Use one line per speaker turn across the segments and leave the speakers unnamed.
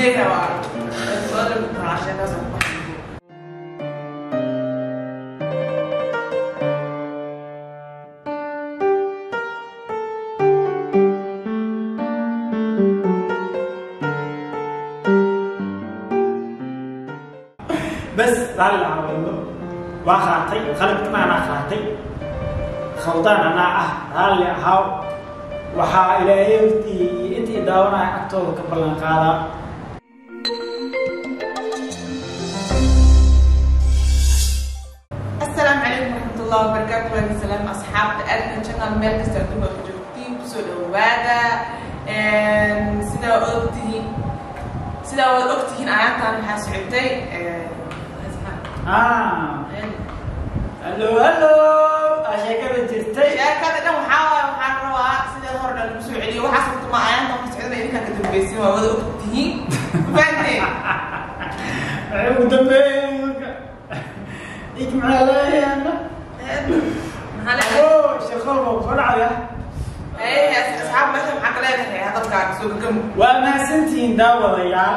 leeyahay waa soo dhawaa sheekaas aan ku baxay
bas raalli caawado waa qaatay qalabkana anaa qaatay khaldaan anaa ah raalli ahaaw waxaa ilaahay hortii iyo intii daawanaya agtooda ka ballan qaadaa
sidaa wad ogtihiin sidaa wad ogtihiin ayaantan waxaa socotay
ah hallo hallo sheekada jirtay
sheekada dhan waxaa waaye waxaan rabaa sidee hore dhan lagu soo celiyo waxaa sababta ma ayaantan ka socdana idinkaa ka dambaysin waa wada ogtihiin fahanteen
ugu dambeeyay marka laayana
maxaa la
oo sheekolba soo dhacaya waa mahadsantihiin daawadayaal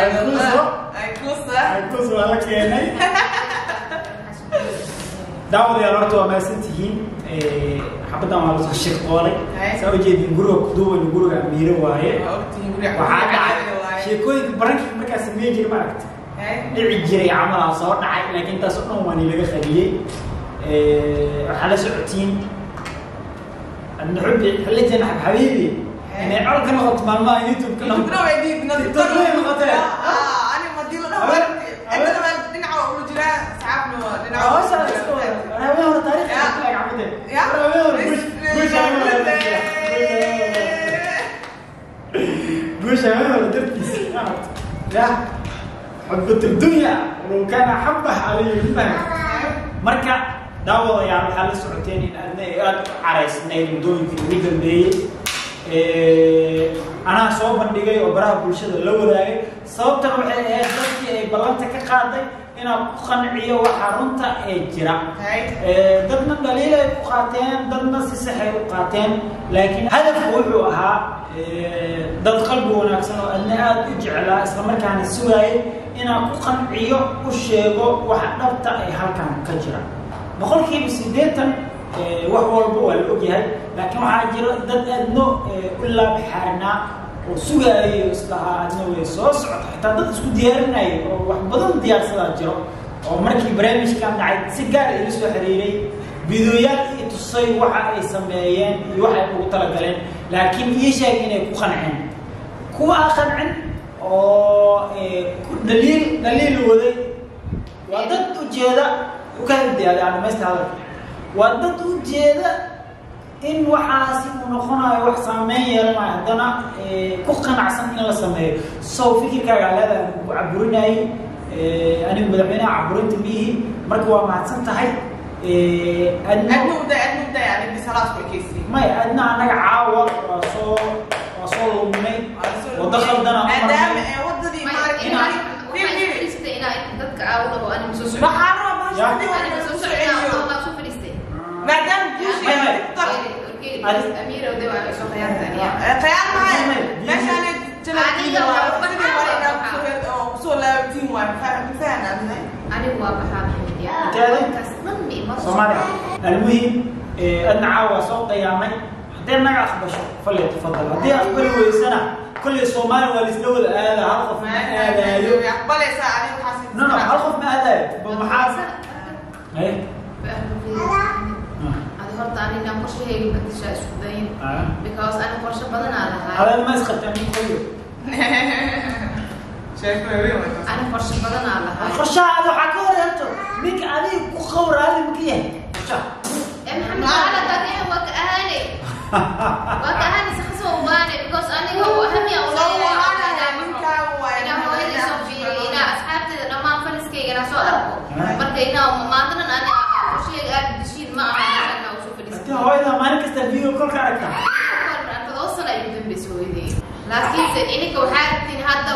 Aykuso.
aykusa
aykus waa la keenay. Daawadayaal horta waa mahadsantihiin xabaddan waa la soo sheeqoolay
Hay.
saa ujeedin guriga kuduuban guriga amiiro waaye. Waxaa dhacay sheekooyinka barankii markaa sameyn jiray maaragta dhici jiray camalaa soo dhacay. Laakiin intaas oo dhan waa ni laga qariyey waxaa la socotiin أنا حبي حليت أنا حبيبي. يعني عرض كان غلط مع الماء يوتيوب كنا يوتيوب نوع جديد نظيف يوتيوب نوع غطية آه،
أنا
مدير أنا أنت
لما
ننعو رجلا سحبنا ننعو أوش أنا أسوي أنا ما هو تاريخ يا. عبدي يا مش أنا ولا دركيس لا حبة الدنيا ولو كان حبة علي منها مركب daawadayaal waxaa la socoteen in aadna ay aada u caraysnayd muddooyinkii ugu dambeeyey? Anaa soo bandhigay oo baraha bulshada la wadaagay. Sababtan waxay ahayd dadkii ay ballanta ka qaaday inaan ku qanciyo waxa runta ee jira. Dadna dhaliil ay u qaateen dadna si sax ay u qaateen. Laakiin hadafku wuxuu ahaa dad qalbi wanaagsan oo adna aada u jeclaa islamarkaana sugaayay inaan ku qanciyo u sheego waxa dhabta ay halkan ka jira boqolkiiba siddeetan ee, wax walba waa la ogyahay. Laakiin waxaa jira dad aadno u laabxaarnaa oo sugaayay oo islahaa adna way soo socota xitaa dad isku diyaarinayay oo wax badan diyaarsadaa jiro oo markii barnaamijkan dhacay si gaar ay la soo xiriiray fideoyaal ii tusay waxa ay sameeyeen iyo waxa ay ugu talagaleen laakiin ii sheeg inay ku qanceen kuwa aan qancin oo dhaliil dhaliil waday waa dad ujeeda ukaadiyaada aan dhamaysta hadalka waa dad ujeeda in waxaasi uu noqonayo wax saameyn yeelanayo haddana ee, ku qanacsan in la sameeyo. Sow fikirkaaga leedahay ku caburinayay ee, anigu madaxweynaha caburinta miihi marka waa mahadsan tahay adna may adna anaga caawa waa soo waa soo khaldana u marnay
dadka aawada oo anima soo socdo anima soo socdo allah soo fadhiistay amiira wade waa soo khiyaarta anigu waa baxaa maxamed yaa
Inteeda?
halkaas dhan ma ima soo
soomaaliya almuhim ee, adna caawa waa soo qiyaamay haddii naga aqbasho fali tafadal haddii aqbali weysana kolley soomaaliya waa laisla wada aada hal qof ma aadaayo no no hal qof ma aadaayo ba maxaa Haye.
adi horta aniga qorshahayga bedeshaa isku dayin
Ah.
because ani qorshe badanaa lahaa
Haween ma isqabtaan nin qoyo
ani qorshe badanaa lahaa
qorshaha ada waxaa ka horeerto ninka adiga ku qawraali maka yahay qorshaha
ee
kasta video kolka aragtaa
toddoba sano ayuu dambaysa hooyadii laakiinse ininka waxaa rabtiin hadda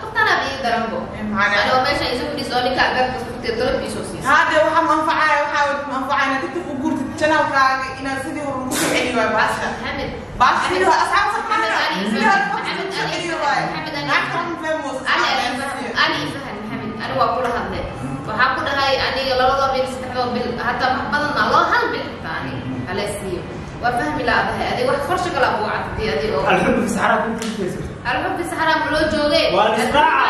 qoftanaa ii daranbo anigoo meesha isu fadhiis oo ninka albaabka furtay dalab iisoo siisa
هذا waxaa manfacaya waxaa manfacaya dadka ku guurtid channelkaaga inaad sidii hore ugu soo celi waay baasha
maxamed
باش اللي هو اصعب صح
محمد علي
اللي
فهد.
هو
محمد علي
اللي هو
فهد. محمد علي
نعرف فيموس
أنا أفهم أنا أفهم محمد أنا وأقول هذا waxaa ku dhahay aniga labada bil saddexda bil hataa wax badan ma loo hal bil xitaa aniga hala siiyo وفهم الأبهاء أدي وح فرشة كلا أبو عبد أدي أو.
الحب في الصحراء كنت
كيف الحب في
الصحراء بلو جوجي
والإصلاع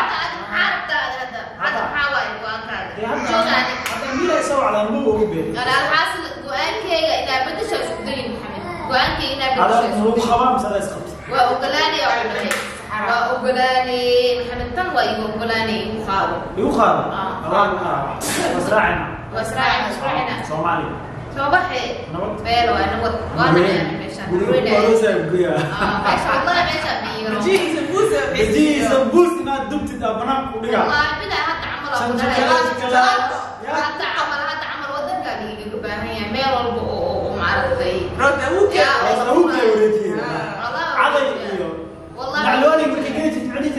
حتى هذا هذا حواي وأنكار جوجي
هذا مين يسوي على مو وبي أنا
الحاصل قوان كي إذا بدش أشتغلين محمد. قوان كي إذا
بدش
هذا
مو خمام سلا
يسقط وأقلاني أو عبد وأقلاني محمد تنوى يقولاني يخاوي يخاوي آه. آه. وسراعنا
وسراعنا
وسراعنا
سومالي سوبحي
Pero ano what
what
na yan?
Ruin
it. Ruin it. Ah, masya Allah na siya niyo. Ji
sambusa. Ji
sambusa na dumti da banam ku diga.
Wallahi bida hada amal ako
dala.
Ya
hada amal
hada amal wadan ka ligi ku baahan yahay meel walba oo oo maaragtay.
Rabbi awuka.
Awuka
wadi.
Aday
iyo.
Wallahi.
Macluwani markii geejid cunid.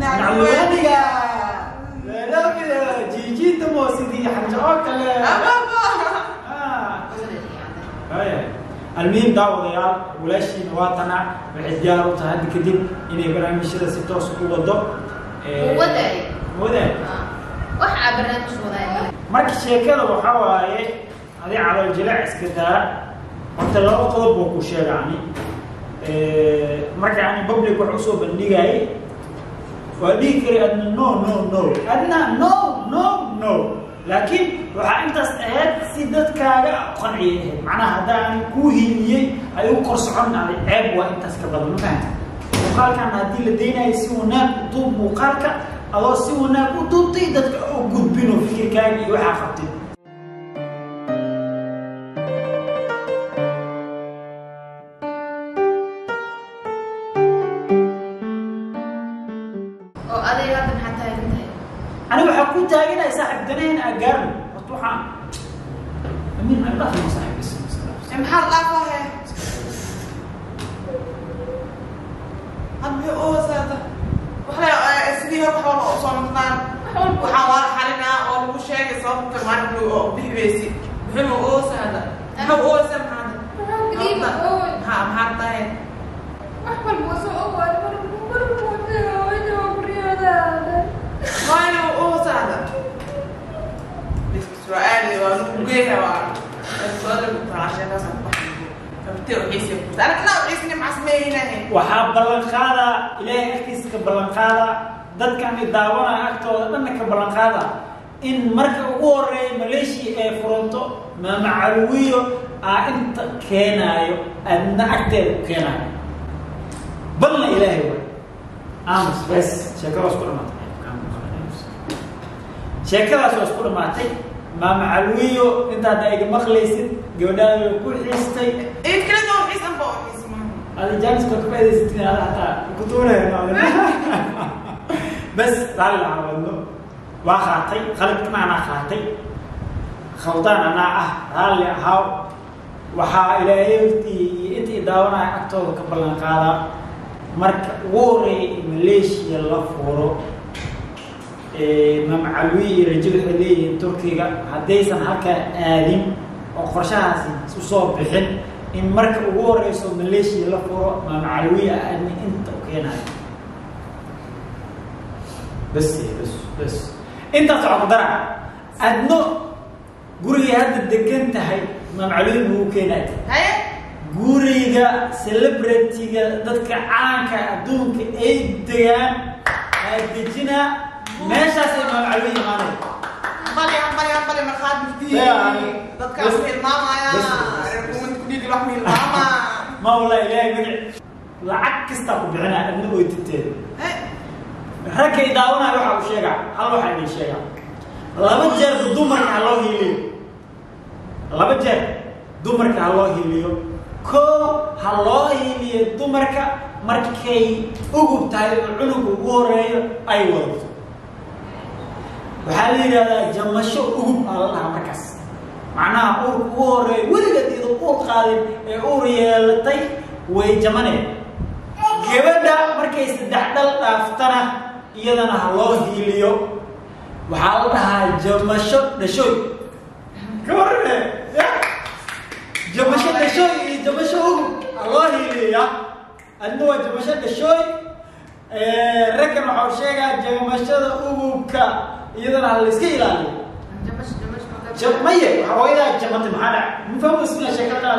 Macluwaniga. لا لا جيجي تموسيدي حنجوك لا almuhim daawadayaal walaashiina waatana waxay diyaar u tahay hadda kadib inay barnaamijyada si toos u wado marka sheekada waxaa waaye adi calool jilaac iska daa. Horta laba qodob buu ku sheegaani marka ani public wax u soo bandhigayay. Waa dhihi karay adna no no no. Adna no laakiin waxaa intaas ahayd si dadkaaga qanciyay ahayd macnaha haddaan kuu hiiliyey ay u kor socon aday ceeb waa intaas ka badan ma fahanta muuqaalkan haddii la daynayo si wanaag u duub muuqaalka adoo si wanaag u duubtay dadka u gudbino fikirkaaga iyo waxaa qabtay
oo aday hadda maxaa taagan tahay
aniga waxaa ku taaginaysaa cabdilaahin agaarno horta waxaa amiin
ha dhaaf masaaxibkiisa maxaa dhaafaya hadda oosaada waxla sidii oo soo sheegay sababta maalinka كنا حيسي مع اسمي هنا
waxaa ballan qaada ilaahay agtiisa ka ballan qaada dadkan i daawanaya agtooda dhanna ka ballan qaada in marka ugu horeeya maleeshiya ee furanto maamacalwiyo aa inta keenaayo adna agteeda ku keenaayo balna ilaahay way aamus bes sheekadaas ku dhamaatay sheekadaas waa isku dhamaatay maama calwiyo inta hadda iga maqlaysid gabadhaada ku
xistay cid kala doon xisan
bas raalli lama waa qaatay qalabkana anaa qaatay. Khaldaan anaa ah raalli ahaaw waxaa ilaahay hortii iyo inta i daawanaha agtooda ka ballan qaadaa marka ugu horeeyay in la fuuro mamcalwi iyo rajada waxay leeyihiin turkiga haddaysan halkaa aadin oo qorshahaasi isu soo bixin in marka ugu horeyso maleeshiya la furo mamcalwi ah adni inta u keenayo. Bas bas bas. Intaas waxaa ku daraca adno gurigay hadda degan tahay mamcalwi magu
keenaay
guriga celebrity-ga dadka caanka adduunka ay degaan aadejinaa meeshaasay
magacayba imaanay
ma wala ilahay magac lacag kastaa ku bixinaa adna oytinteeda ragkay daawanaa waxaa u sheegaa hal waxaa idin sheegaa laba jeer dumarka ha loo hiiliyo laba jeer dumarka ha loo hiiliyo ko ha loo hiiliyo dumarka markay ugub tahay oo ugu horeeyo ay wadato waxaa la yidhahdaa jamasho ugub aa la dhahaa markaas. Macnaha uurka ugu horeeyo weligeed iyadoo uur qaadin ee uur yeelatay way jamaneen gabadha markay saddex dhal dhaaftana iyadana ha loo hiiliyo. Waxaa la dhahaa jamasho dhashooy ka warrame ya. Jamasho dhashooy iyo jamasho ugub loo hiiliya adna waa jamasho dhashooy raggan waxau sheegaa jamashada ugubka iyadana ha la iska ilaaliyo maye waxaa hooyadaa jamatay maxaa dhac mufahmo ismina sheekada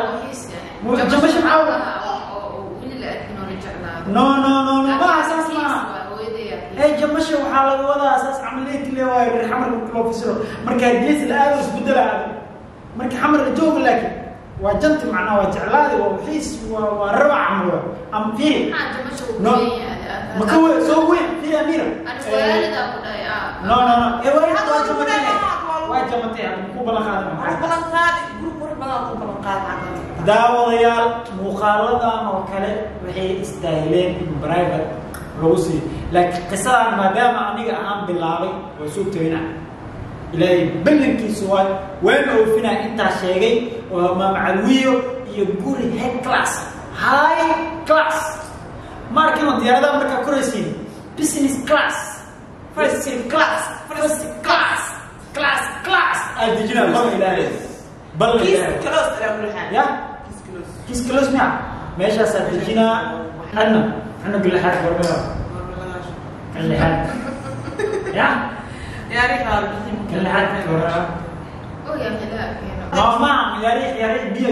jamasho maxaa no no no no maaha saas maaha ee jamasha waxaa laga wadaa saas camaleeti le waayo reer xamar loo fasiro marka gees la aado isbedela aado marka xamar la jooga laakiin waa janti macnaa waa jeclaadi waa xiis waa waa raba camal waa am fiiri
maxaa jamasha uu
No. Maka we soo weyn
dhahay ah
no no no. Ee waa jamatay ku ballan qaadan
Wax balan qaadi, group wax badan ku balan qaadi xagga.
daawadayaal muuqaaladan oo kale waxay istaahileen in private lagu siiyo laakiin qisadan maadaama aniga aan bilaabay waa soo tagina ilaahay ballankiisu waa waana oofinaa intaa sheegay oo maamacalwiyo iyo guri head class. High class markino diyaaradaha markaa koraysiin business class. First class. First class. Class class. Aad dejinaa bal ilaahay bal ya?
Kiis close.
miya meeshaasaa dejinaa xana xana galaxaad gormea galaxaad ya?
Yaari qaal bixin.
galaxaad goraa
oo yaa khilaafkeena
mama yaariix yaariix biyo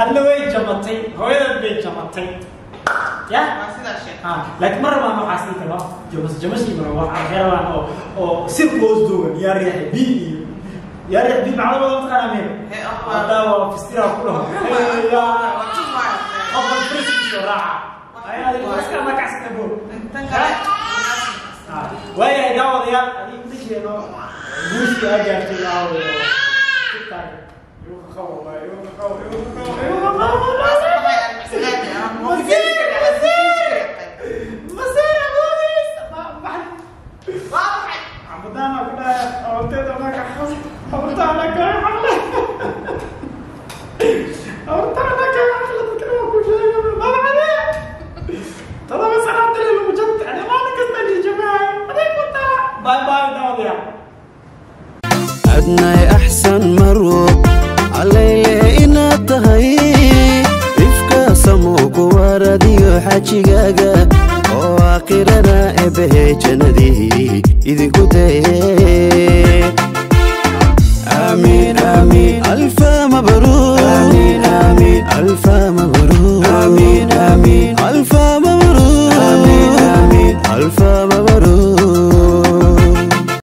hadna way jamatay hooyadan bay jamatay ya?
Waa
ha laakiin ma rabaan waxaas dhii karo jamas jamashii mara waxaa ka rabaan oo oo sir hoos joogan yaa riixay bi iyo yaa riix bi macno badan taqaana mir
Hee, ah, waa-
waa fistira ku dhaho
Waa
qofka friskiisa raaca. Ayaad iska buu
Tan kale.
waayahay daawadayaal adiga disheeno guushii aa gaartay aawo tiktok
heel gauw, heel gauw, heel gauw, heel gauw. xajigaaga oo aakhirana eebbahe jannadii idinku dayee amiin amiin alfa mabruur amiin amiin alfa mabruur